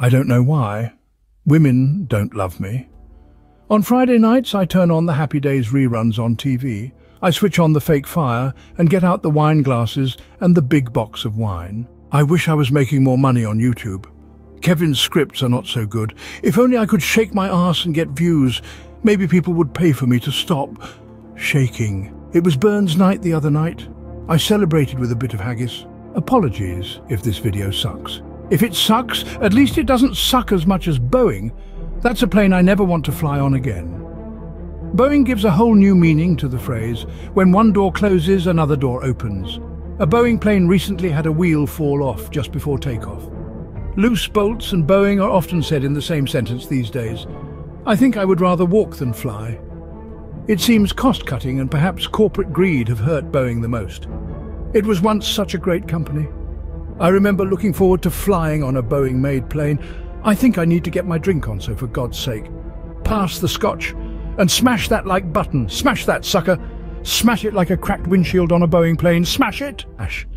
I don't know why. Women don't love me. On Friday nights, I turn on the Happy Days reruns on TV. I switch on the fake fire and get out the wine glasses and the big box of wine. I wish I was making more money on YouTube. Kevin's scripts are not so good. If only I could shake my ass and get views, maybe people would pay for me to stop shaking. It was Burns night the other night. I celebrated with a bit of haggis. Apologies if this video sucks. If it sucks, at least it doesn't suck as much as Boeing. That's a plane I never want to fly on again. Boeing gives a whole new meaning to the phrase, when one door closes, another door opens. A Boeing plane recently had a wheel fall off just before takeoff. Loose bolts and Boeing are often said in the same sentence these days. I think I would rather walk than fly. It seems cost-cutting and perhaps corporate greed have hurt Boeing the most. It was once such a great company. I remember looking forward to flying on a Boeing-made plane. I think I need to get my drink on, so for God's sake. Pass the scotch and smash that like button. Smash that sucker. Smash it like a cracked windshield on a Boeing plane. Smash it! Ash.